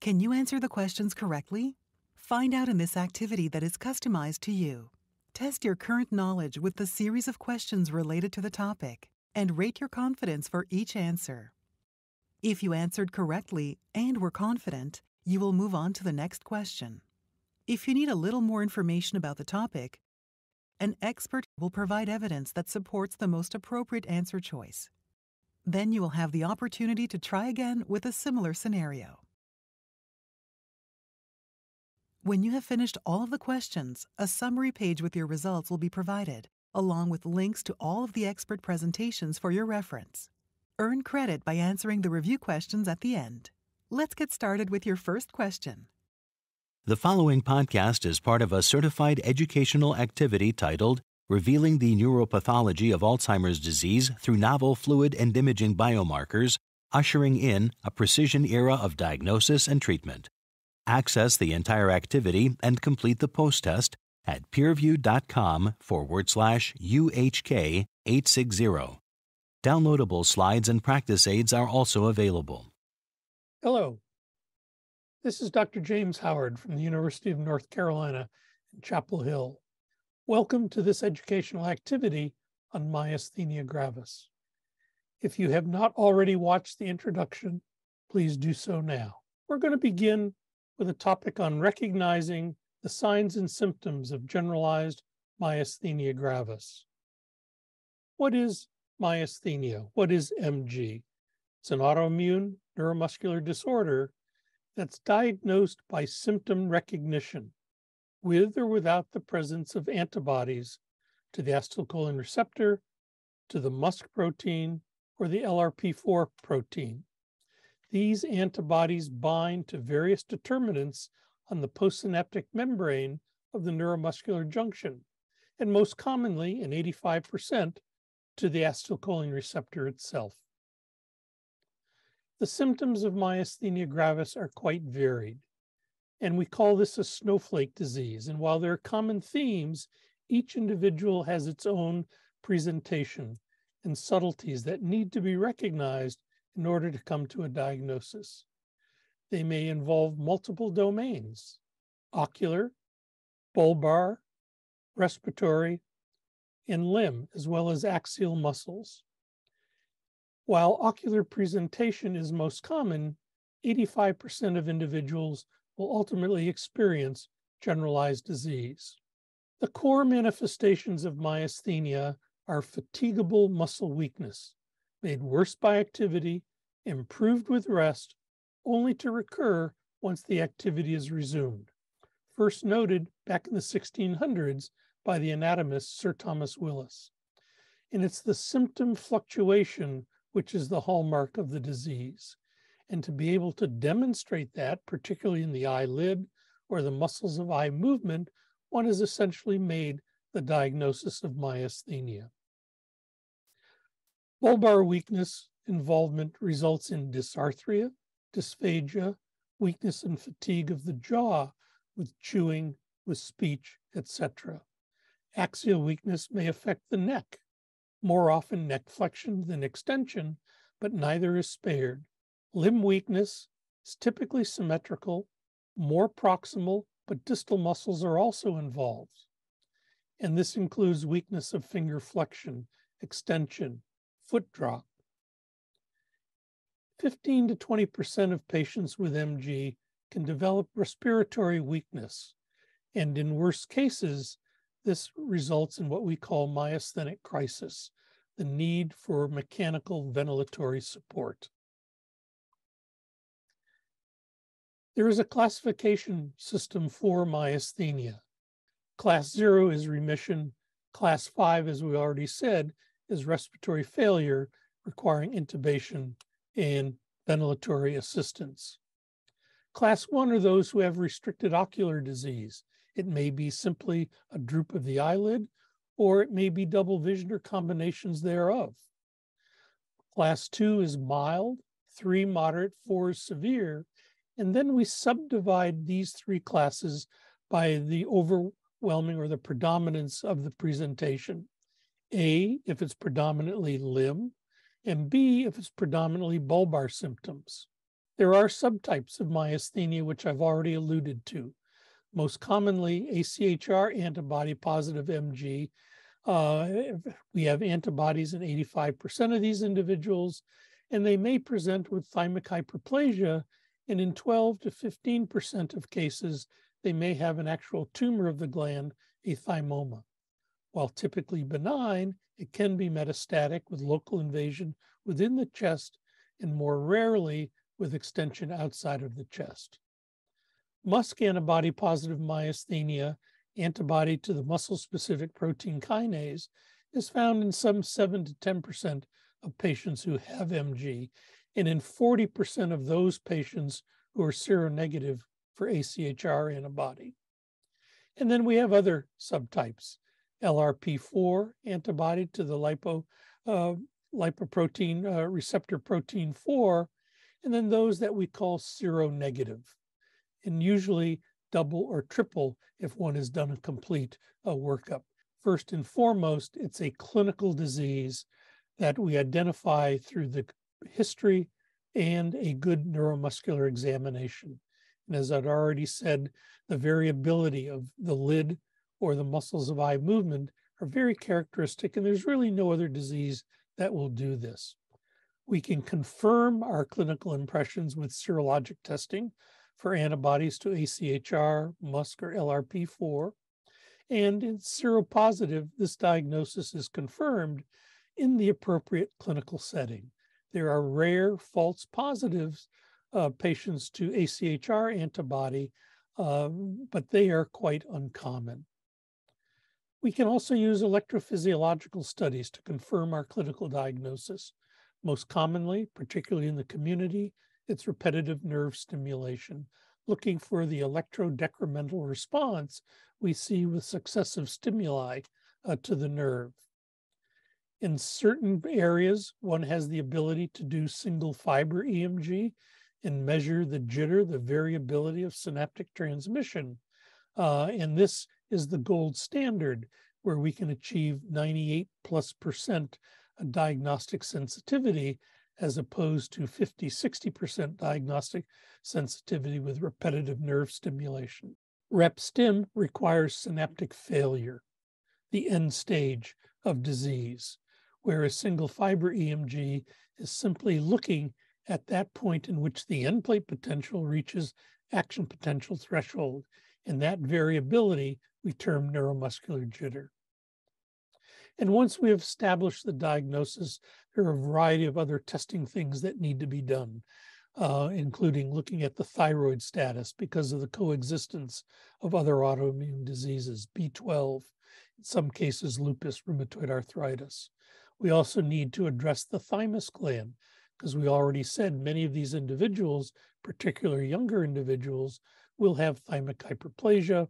Can you answer the questions correctly? Find out in this activity that is customized to you. Test your current knowledge with the series of questions related to the topic and rate your confidence for each answer. If you answered correctly and were confident, you will move on to the next question. If you need a little more information about the topic, an expert will provide evidence that supports the most appropriate answer choice. Then you will have the opportunity to try again with a similar scenario. When you have finished all of the questions, a summary page with your results will be provided, along with links to all of the expert presentations for your reference. Earn credit by answering the review questions at the end. Let's get started with your first question. The following podcast is part of a certified educational activity titled Revealing the Neuropathology of Alzheimer's Disease Through Novel Fluid and Imaging Biomarkers, Ushering in a Precision Era of Diagnosis and Treatment. Access the entire activity and complete the post test at peerview.com forward slash UHK 860. Downloadable slides and practice aids are also available. Hello. This is Dr. James Howard from the University of North Carolina in Chapel Hill. Welcome to this educational activity on myasthenia gravis. If you have not already watched the introduction, please do so now. We're going to begin with a topic on recognizing the signs and symptoms of generalized myasthenia gravis. What is myasthenia? What is MG? It's an autoimmune neuromuscular disorder that's diagnosed by symptom recognition with or without the presence of antibodies to the acetylcholine receptor, to the MuSK protein, or the LRP4 protein. These antibodies bind to various determinants on the postsynaptic membrane of the neuromuscular junction, and most commonly, in 85%, to the acetylcholine receptor itself. The symptoms of myasthenia gravis are quite varied, and we call this a snowflake disease. And while there are common themes, each individual has its own presentation and subtleties that need to be recognized in order to come to a diagnosis. They may involve multiple domains ocular, bulbar, respiratory, and limb, as well as axial muscles. While ocular presentation is most common, 85% of individuals will ultimately experience generalized disease. The core manifestations of myasthenia are fatigable muscle weakness, made worse by activity, improved with rest, only to recur once the activity is resumed. First noted back in the 1600s by the anatomist Sir Thomas Willis. And it's the symptom fluctuation which is the hallmark of the disease. And to be able to demonstrate that, particularly in the eyelid or the muscles of eye movement, one has essentially made the diagnosis of myasthenia. Bulbar weakness involvement results in dysarthria, dysphagia, weakness and fatigue of the jaw with chewing, with speech, etc. Axial weakness may affect the neck, more often neck flexion than extension, but neither is spared. Limb weakness is typically symmetrical, more proximal, but distal muscles are also involved. And this includes weakness of finger flexion, extension, foot drop. 15 to 20% of patients with MG can develop respiratory weakness. And in worst cases, this results in what we call myasthenic crisis, the need for mechanical ventilatory support. There is a classification system for myasthenia. Class zero is remission. Class five, as we already said, is respiratory failure requiring intubation and ventilatory assistance. Class one are those who have restricted ocular disease, it may be simply a droop of the eyelid, or it may be double vision or combinations thereof. Class two is mild, three moderate, four severe. And then we subdivide these three classes by the overwhelming or the predominance of the presentation. A, if it's predominantly limb, and B, if it's predominantly bulbar symptoms. There are subtypes of myasthenia, which I've already alluded to. Most commonly, ACHR antibody positive MG. Uh, we have antibodies in 85% of these individuals, and they may present with thymic hyperplasia. And in 12 to 15% of cases, they may have an actual tumor of the gland, a thymoma. While typically benign, it can be metastatic with local invasion within the chest and more rarely with extension outside of the chest. MuSK antibody positive myasthenia, antibody to the muscle specific protein kinase, is found in some 7 to 10% of patients who have MG, and in 40% of those patients who are seronegative for ACHR antibody. And then we have other subtypes. LRP4 antibody to the lipo, uh, lipoprotein uh, receptor protein 4, and then those that we call seronegative, and usually double or triple if one has done a complete uh, workup. First and foremost, it's a clinical disease that we identify through the history and a good neuromuscular examination. And as I'd already said, the variability of the lid or the muscles of eye movement are very characteristic, and there's really no other disease that will do this. We can confirm our clinical impressions with serologic testing for antibodies to ACHR, MuSK, or LRP4. And in seropositive, this diagnosis is confirmed in the appropriate clinical setting. There are rare false positives uh, patients to ACHR antibody, um, but they are quite uncommon. We can also use electrophysiological studies to confirm our clinical diagnosis. Most commonly, particularly in the community, it's repetitive nerve stimulation, looking for the electrodecremental response we see with successive stimuli uh, to the nerve. In certain areas, one has the ability to do single fiber EMG and measure the jitter, the variability of synaptic transmission. Uh, and this is the gold standard where we can achieve 98 plus percent diagnostic sensitivity as opposed to 50, 60% diagnostic sensitivity with repetitive nerve stimulation. REP-STIM requires synaptic failure, the end stage of disease, whereas single fiber EMG is simply looking at that point in which the end plate potential reaches action potential threshold. And that variability we term neuromuscular jitter. And once we have established the diagnosis, there are a variety of other testing things that need to be done, uh, including looking at the thyroid status because of the coexistence of other autoimmune diseases, B12, in some cases, lupus, rheumatoid arthritis. We also need to address the thymus gland because we already said many of these individuals, particularly younger individuals, will have thymic hyperplasia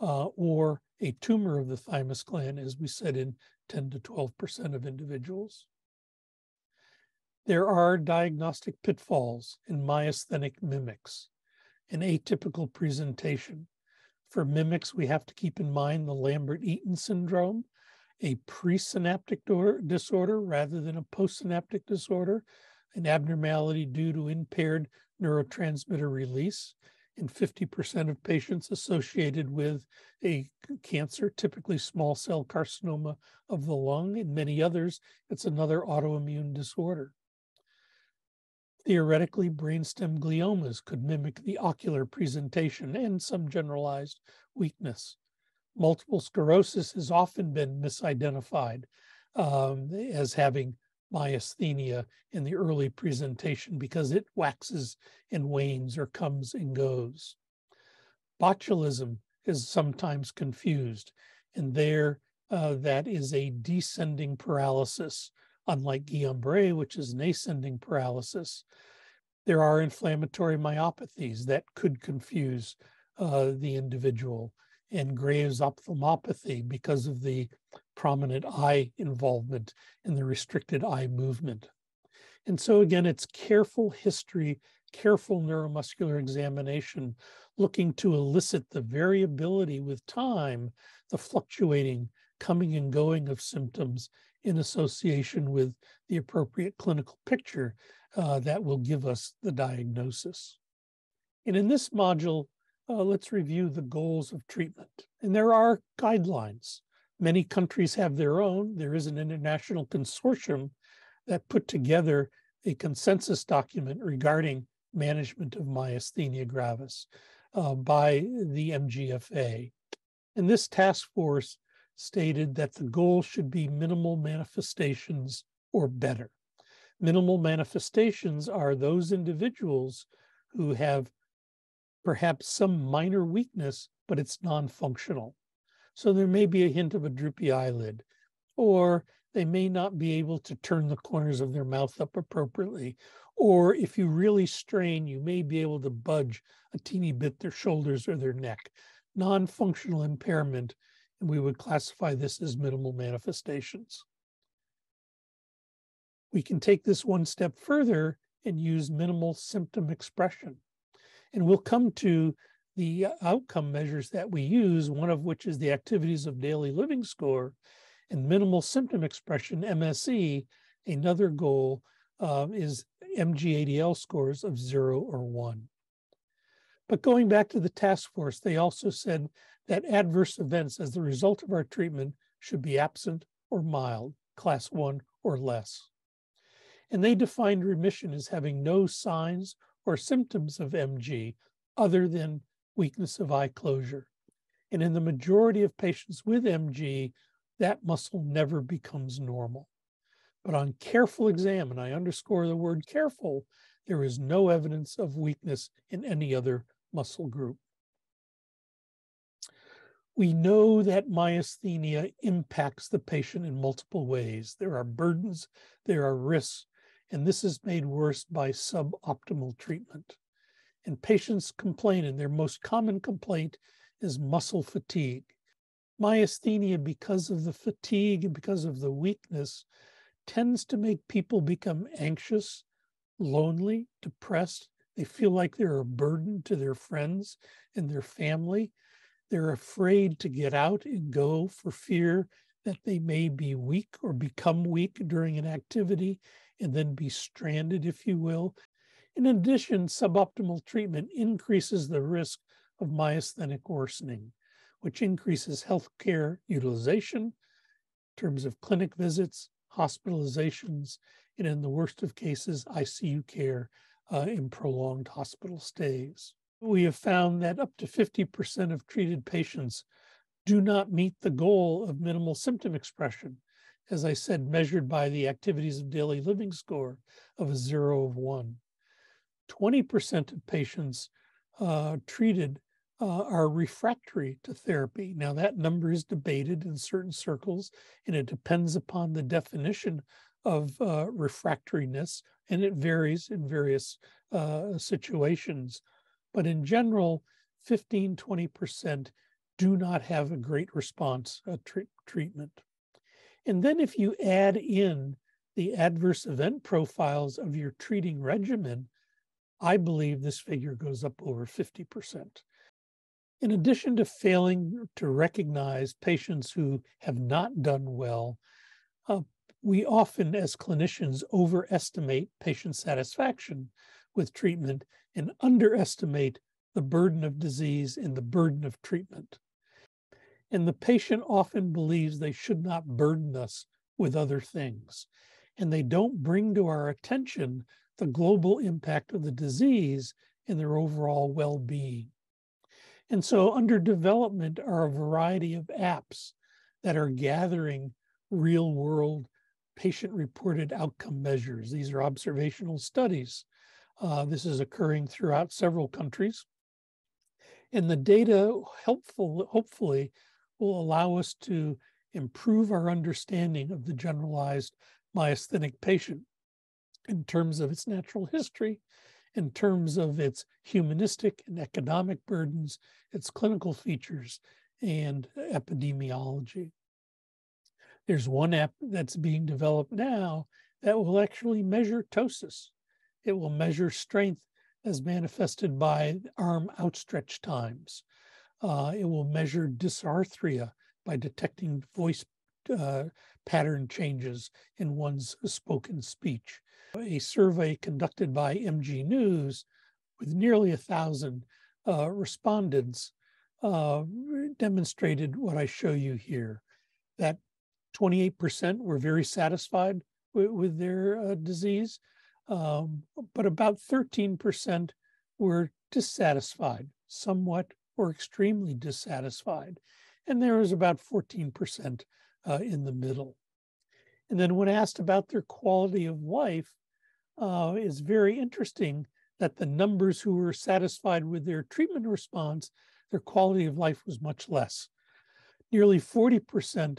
uh, or a tumor of the thymus gland, as we said, in 10 to 12% of individuals. There are diagnostic pitfalls in myasthenic mimics, an atypical presentation. For mimics, we have to keep in mind the Lambert-Eaton syndrome, a presynaptic disorder rather than a postsynaptic disorder, an abnormality due to impaired neurotransmitter release in 50% of patients associated with a cancer, typically small cell carcinoma of the lung. In many others, it's another autoimmune disorder. Theoretically, brainstem gliomas could mimic the ocular presentation and some generalized weakness. Multiple sclerosis has often been misidentified um, as having myasthenia in the early presentation because it waxes and wanes or comes and goes. Botulism is sometimes confused, and there uh, that is a descending paralysis, unlike Guillain-Barré, which is an ascending paralysis. There are inflammatory myopathies that could confuse uh, the individual and Graves' ophthalmopathy because of the prominent eye involvement in the restricted eye movement. And so again, it's careful history, careful neuromuscular examination, looking to elicit the variability with time, the fluctuating coming and going of symptoms in association with the appropriate clinical picture uh, that will give us the diagnosis. And in this module, uh, let's review the goals of treatment. And there are guidelines. Many countries have their own. There is an international consortium that put together a consensus document regarding management of myasthenia gravis uh, by the MGFA. And this task force stated that the goal should be minimal manifestations or better. Minimal manifestations are those individuals who have perhaps some minor weakness, but it's non functional. So there may be a hint of a droopy eyelid, or they may not be able to turn the corners of their mouth up appropriately. Or if you really strain, you may be able to budge a teeny bit their shoulders or their neck. Non functional impairment, and we would classify this as minimal manifestations. We can take this one step further and use minimal symptom expression. And we'll come to the outcome measures that we use, one of which is the activities of daily living score and minimal symptom expression, MSE. Another goal uh, is MGADL scores of zero or one. But going back to the task force, they also said that adverse events as the result of our treatment should be absent or mild, class one or less. And they defined remission as having no signs or symptoms of MG other than weakness of eye closure. And in the majority of patients with MG, that muscle never becomes normal. But on careful exam, and I underscore the word careful, there is no evidence of weakness in any other muscle group. We know that myasthenia impacts the patient in multiple ways. There are burdens, there are risks, and this is made worse by suboptimal treatment and patients complain, and their most common complaint is muscle fatigue. Myasthenia, because of the fatigue and because of the weakness, tends to make people become anxious, lonely, depressed. They feel like they're a burden to their friends and their family. They're afraid to get out and go for fear that they may be weak or become weak during an activity and then be stranded, if you will. In addition, suboptimal treatment increases the risk of myasthenic worsening, which increases healthcare utilization in terms of clinic visits, hospitalizations, and in the worst of cases, ICU care uh, in prolonged hospital stays. We have found that up to 50% of treated patients do not meet the goal of minimal symptom expression, as I said, measured by the activities of daily living score of a zero of one. 20% of patients uh, treated uh, are refractory to therapy. Now, that number is debated in certain circles, and it depends upon the definition of uh, refractoriness, and it varies in various uh, situations. But in general, 15, 20% do not have a great response uh, treatment. And then if you add in the adverse event profiles of your treating regimen, I believe this figure goes up over 50%. In addition to failing to recognize patients who have not done well, uh, we often, as clinicians, overestimate patient satisfaction with treatment and underestimate the burden of disease and the burden of treatment. And the patient often believes they should not burden us with other things. And they don't bring to our attention the global impact of the disease in their overall well being. And so, under development are a variety of apps that are gathering real world patient reported outcome measures. These are observational studies. Uh, this is occurring throughout several countries. And the data, helpful, hopefully, will allow us to improve our understanding of the generalized myasthenic patient in terms of its natural history, in terms of its humanistic and economic burdens, its clinical features, and epidemiology. There's one app that's being developed now that will actually measure ptosis. It will measure strength as manifested by arm outstretch times. Uh, it will measure dysarthria by detecting voice uh, pattern changes in one's spoken speech. A survey conducted by MG News with nearly a thousand uh, respondents uh, demonstrated what I show you here, that 28% were very satisfied with, with their uh, disease, um, but about 13% were dissatisfied, somewhat or extremely dissatisfied. And there was about 14% uh, in the middle. And then when asked about their quality of life, uh, it's very interesting that the numbers who were satisfied with their treatment response, their quality of life was much less. Nearly 40%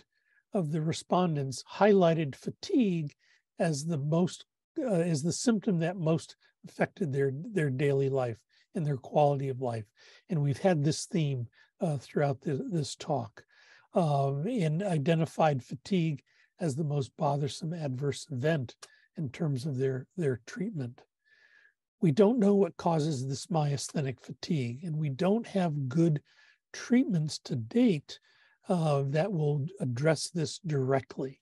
of the respondents highlighted fatigue as the most uh, as the symptom that most affected their their daily life and their quality of life. And we've had this theme uh, throughout the, this talk um, and identified fatigue as the most bothersome adverse event in terms of their, their treatment. We don't know what causes this myasthenic fatigue, and we don't have good treatments to date uh, that will address this directly.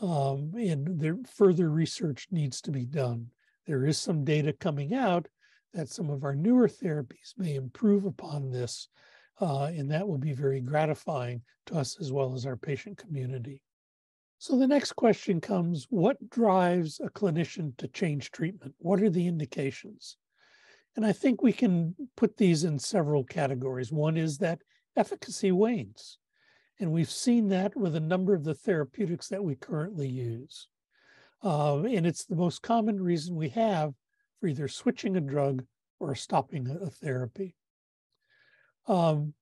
Um, and there, further research needs to be done. There is some data coming out that some of our newer therapies may improve upon this, uh, and that will be very gratifying to us as well as our patient community. So the next question comes what drives a clinician to change treatment? What are the indications? And I think we can put these in several categories. One is that efficacy wanes. And we've seen that with a number of the therapeutics that we currently use. Uh, and it's the most common reason we have for either switching a drug or stopping a, therapy. Um,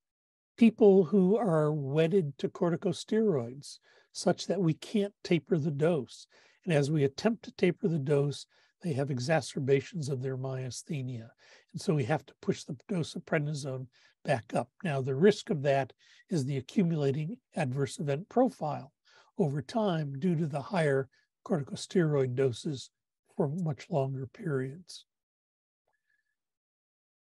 people who are wedded to corticosteroids, such that we can't taper the dose. And as we attempt to taper the dose, they have exacerbations of their myasthenia. And so we have to push the dose of prednisone back up. Now, the risk of that is the accumulating adverse event profile over time due to the higher corticosteroid doses for much longer periods.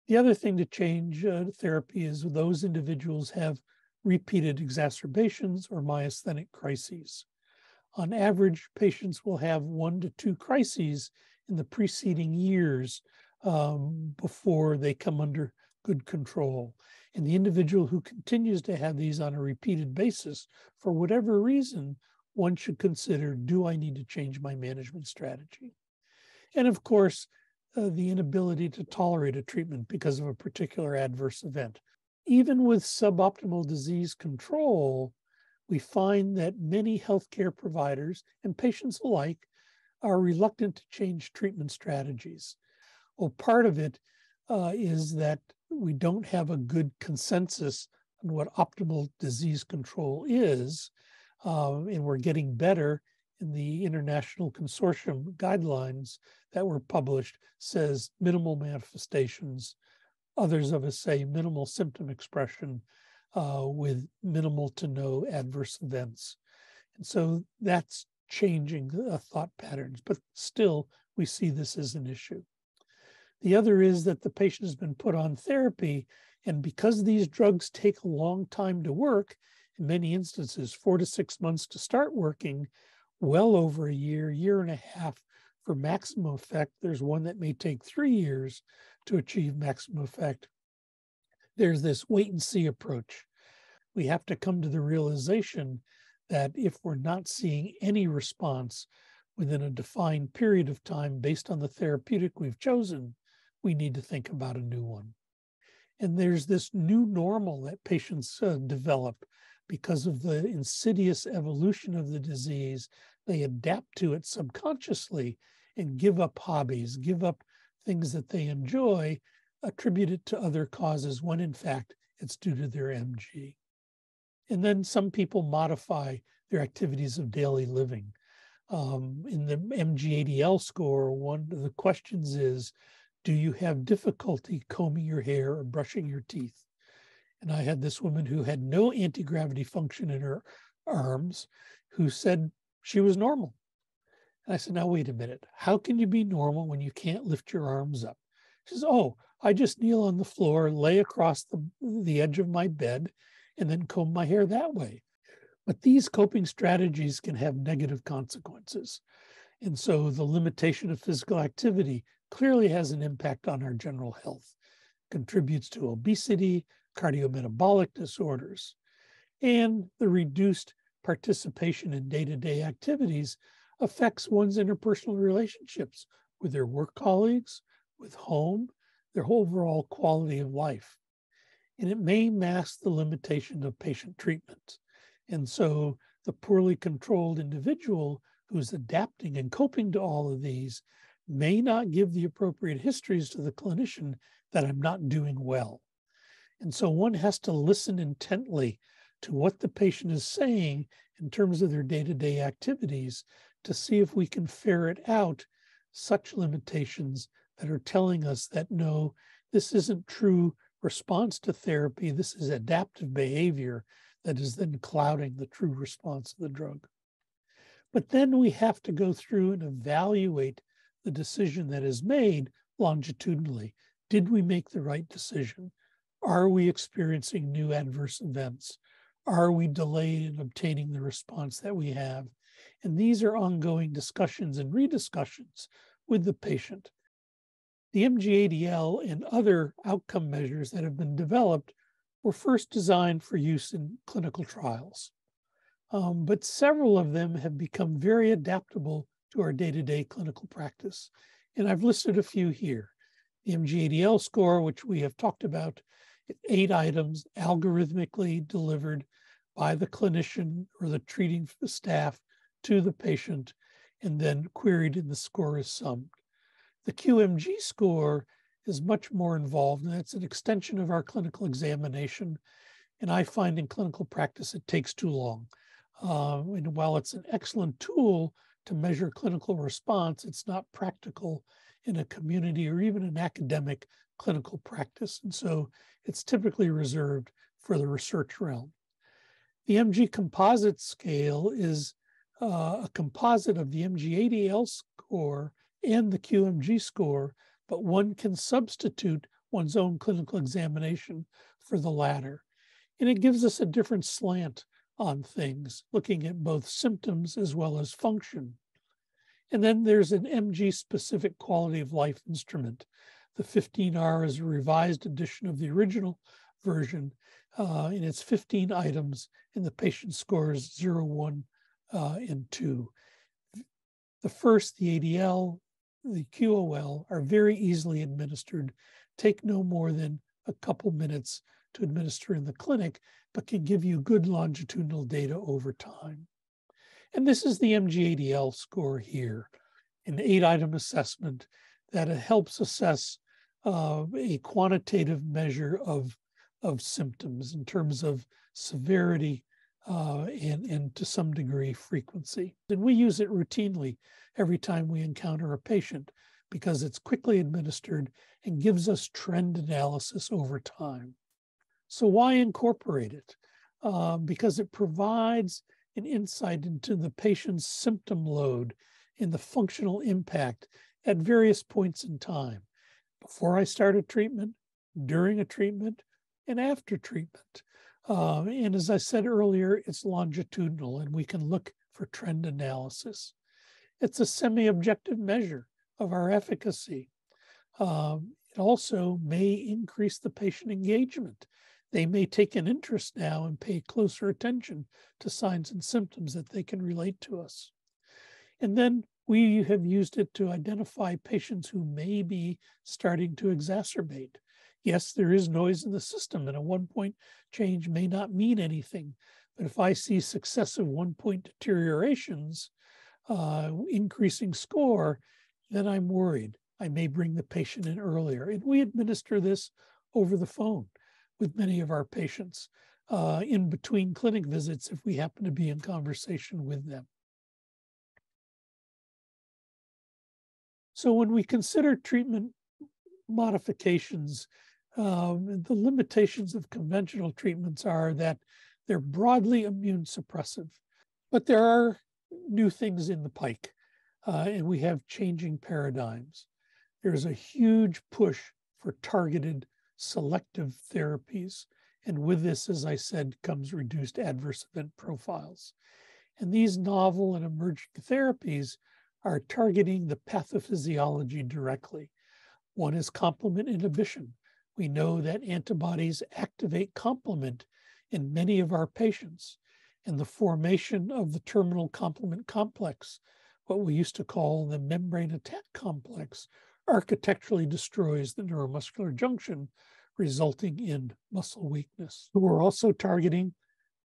The other thing to change uh, therapy is those individuals have repeated exacerbations or myasthenic crises. On average, patients will have one to two crises in the preceding years um, before they come under good control. And the individual who continues to have these on a repeated basis, for whatever reason, one should consider do I need to change my management strategy? And of course, uh, the inability to tolerate a treatment because of a particular adverse event. Even with suboptimal disease control, we find that many healthcare providers and patients alike are reluctant to change treatment strategies. Well, part of it uh, is that we don't have a good consensus on what optimal disease control is, uh, and we're getting better in the International Consortium guidelines that were published says minimal manifestations. Others of us say minimal symptom expression uh, with minimal to no adverse events. And so that's changing uh, thought patterns, but still we see this as an issue. The other is that the patient has been put on therapy, and because these drugs take a long time to work, in many instances, four to six months to start working, well over a year, year and a half for maximum effect. There's one that may take three years to achieve maximum effect. There's this wait and see approach. We have to come to the realization that if we're not seeing any response within a defined period of time based on the therapeutic we've chosen, we need to think about a new one. And there's this new normal that patients uh, develop because of the insidious evolution of the disease, they adapt to it subconsciously and give up hobbies, give up things that they enjoy, attribute it to other causes when in fact it's due to their MG. And then some people modify their activities of daily living. Um, in the MG-ADL score, one of the questions is, do you have difficulty combing your hair or brushing your teeth? And I had this woman who had no anti gravity function in her arms who said she was normal. And I said, Now, wait a minute. How can you be normal when you can't lift your arms up? She says, Oh, I just kneel on the floor, lay across the, the edge of my bed, and then comb my hair that way. But these coping strategies can have negative consequences. And so the limitation of physical activity clearly has an impact on our general health, contributes to obesity, cardiometabolic disorders, and the reduced participation in day to day activities affects one's interpersonal relationships with their work colleagues, with home, their overall quality of life. And it may mask the limitation of patient treatment. And so the poorly controlled individual who's adapting and coping to all of these may not give the appropriate histories to the clinician that I'm not doing well. And so one has to listen intently to what the patient is saying in terms of their day to day activities to see if we can ferret out such limitations that are telling us that no, this isn't true response to therapy, this is adaptive behavior that is then clouding the true response of the drug. But then we have to go through and evaluate the decision that is made longitudinally. Did we make the right decision? Are we experiencing new adverse events? Are we delayed in obtaining the response that we have? And these are ongoing discussions and rediscussions with the patient. The MG-ADL and other outcome measures that have been developed were first designed for use in clinical trials. Um, but several of them have become very adaptable to our day to day clinical practice. And I've listed a few here. The MG-ADL score, which we have talked about, eight items algorithmically delivered by the clinician or the treating staff to the patient, and then queried and the score is summed. The QMG score is much more involved, and that's an extension of our clinical examination. And I find in clinical practice it takes too long. Uh, and while it's an excellent tool to measure clinical response, it's not practical in a community or even an academic clinical practice. And so it's typically reserved for the research realm. The MG composite scale is uh, a composite of the MG-ADL score and the QMG score but one can substitute one's own clinical examination for the latter. And it gives us a different slant on things, looking at both symptoms as well as function. And then there's an MG specific quality of life instrument. The 15R is a revised edition of the original version, uh, and it's 15 items, and the patient scores 0, 1, uh, and 2. The first, the ADL, the QOL are very easily administered, take no more than a couple minutes to administer in the clinic, but can give you good longitudinal data over time. And this is the MG-ADL score here, an eight item assessment that helps assess uh, a quantitative measure of, of symptoms in terms of severity uh, and, and to some degree frequency. And we use it routinely every time we encounter a patient because it's quickly administered and gives us trend analysis over time. So, why incorporate it? Uh, because it provides an insight into the patient's symptom load and the functional impact at various points in time before I start a treatment, during a treatment, and after treatment. Uh, and as I said earlier, it's longitudinal and we can look for trend analysis. It's a semi objective measure of our efficacy. Um, it also may increase the patient engagement. They may take an interest now and pay closer attention to signs and symptoms that they can relate to us. And then we have used it to identify patients who may be starting to exacerbate. Yes, there is noise in the system, and a one point change may not mean anything. But if I see successive one point deteriorations, uh, increasing score, then I'm worried. I may bring the patient in earlier. And we administer this over the phone with many of our patients uh, in between clinic visits if we happen to be in conversation with them. So when we consider treatment modifications, um, the limitations of conventional treatments are that they're broadly immune suppressive, but there are new things in the pike, uh, and we have changing paradigms. There's a huge push for targeted selective therapies, And with this, as I said, comes reduced adverse event profiles. And these novel and emerging therapies are targeting the pathophysiology directly. One is complement inhibition. We know that antibodies activate complement in many of our patients, and the formation of the terminal complement complex, what we used to call the membrane attack complex, architecturally destroys the neuromuscular junction, resulting in muscle weakness. We're also targeting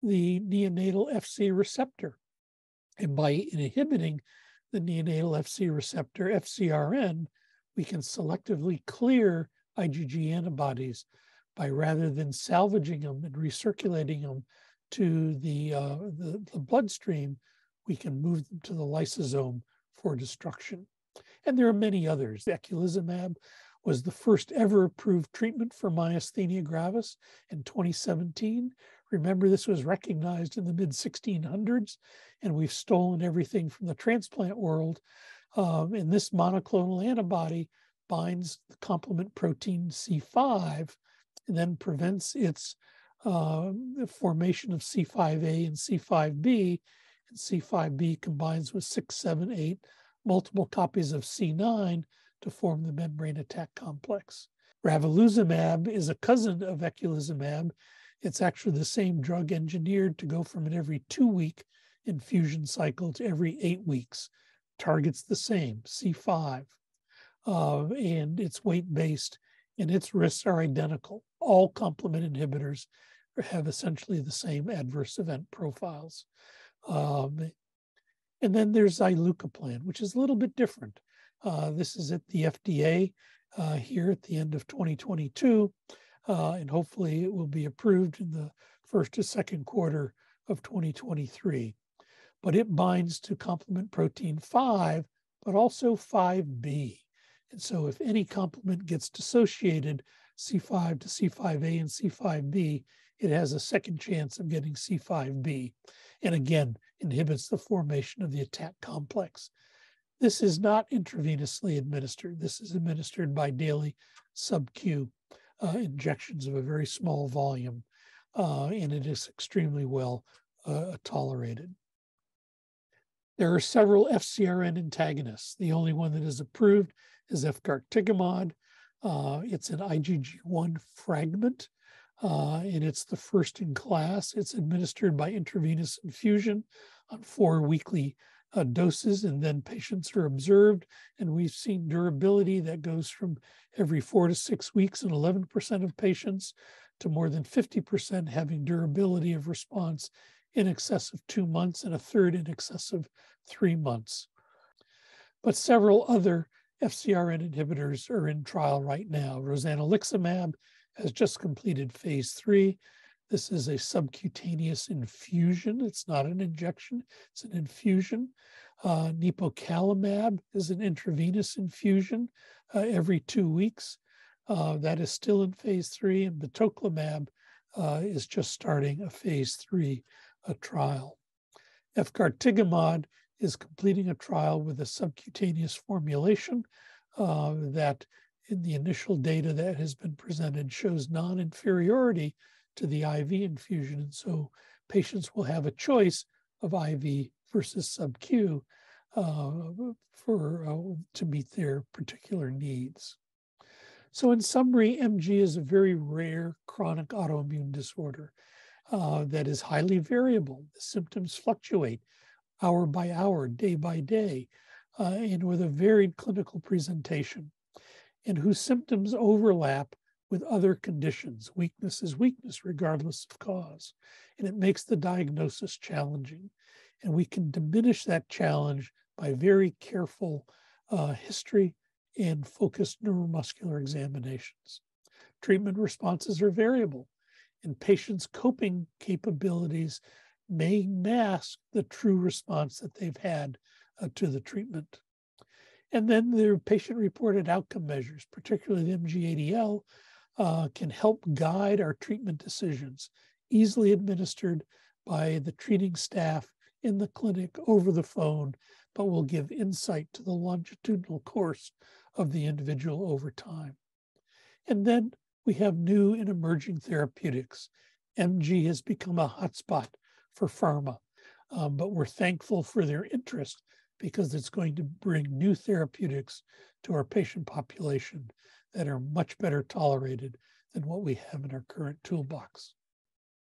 the neonatal FC receptor. And by inhibiting the neonatal FC receptor, FcRn, we can selectively clear IgG antibodies by rather than salvaging them and recirculating them to the, uh, the, the bloodstream, we can move them to the lysosome for destruction. And there are many others. Eculizumab was the first ever approved treatment for myasthenia gravis in 2017. Remember, this was recognized in the mid 1600s, and we've stolen everything from the transplant world. Um, and this monoclonal antibody binds the complement protein C5 and then prevents its uh, formation of C5a and C5b. And C5b combines with 6, 7, 8 multiple copies of C9 to form the membrane attack complex. Ravulizumab is a cousin of eculizumab. It's actually the same drug engineered to go from an every two week infusion cycle to every eight weeks. Targets the same, C5, uh, and it's weight based, and its risks are identical. All complement inhibitors have essentially the same adverse event profiles. Um, and then there's zilucoplan, which is a little bit different. Uh, this is at the FDA uh, here at the end of 2022, uh, and hopefully it will be approved in the first to second quarter of 2023. But it binds to complement protein 5, but also 5B. And so if any complement gets dissociated, C5 to C5a and C5b, it has a second chance of getting C5b. And again, inhibits the formation of the attack complex. This is not intravenously administered. This is administered by daily sub-Q uh, injections of a very small volume, uh, and it is extremely well uh, tolerated. There are several FcRn antagonists. The only one that is approved is efgartigimod. Uh, it's an IgG1 fragment, uh, and it's the first in class. It's administered by intravenous infusion on four weekly uh, doses, and then patients are observed. And we've seen durability that goes from every four to six weeks in 11% of patients to more than 50% having durability of response in excess of two months and a third in excess of three months. But several other FcRn inhibitors are in trial right now. Rozanolixizumab has just completed phase three. This is a subcutaneous infusion. It's not an injection, it's an infusion. Uh, nipocalimab is an intravenous infusion uh, every two weeks. Uh, that is still in phase three, and batoclimab uh, is just starting a phase three uh, trial. Efgartigimod is completing a trial with a subcutaneous formulation uh, that in the initial data that has been presented shows non-inferiority to the IV infusion. And so patients will have a choice of IV versus sub-Q uh, for uh, to meet their particular needs. So in summary, MG is a very rare chronic autoimmune disorder uh, that is highly variable. The symptoms fluctuate hour by hour, day by day, uh, and with a varied clinical presentation and whose symptoms overlap with other conditions. Weakness is weakness, regardless of cause. And it makes the diagnosis challenging. And we can diminish that challenge by very careful uh, history and focused neuromuscular examinations. Treatment responses are variable, and patients' coping capabilities may mask the true response that they've had uh, to the treatment. And then their patient reported outcome measures, particularly the MG-ADL, uh, can help guide our treatment decisions, easily administered by the treating staff in the clinic over the phone, but will give insight to the longitudinal course of the individual over time. And then we have new and emerging therapeutics. MG has become a hotspot for pharma, um, but we're thankful for their interest because it's going to bring new therapeutics to our patient population that are much better tolerated than what we have in our current toolbox.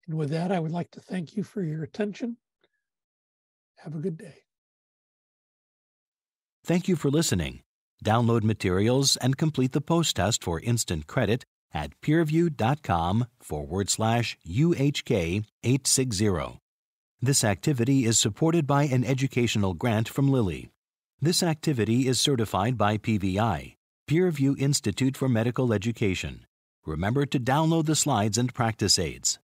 And with that, I would like to thank you for your attention. Have a good day. Thank you for listening. Download materials and complete the post test for instant credit at peerview.com forward slash UHK 860. This activity is supported by an educational grant from Lilly. This activity is certified by PVI, Peerview Institute for Medical Education. Remember to download the slides and practice aids.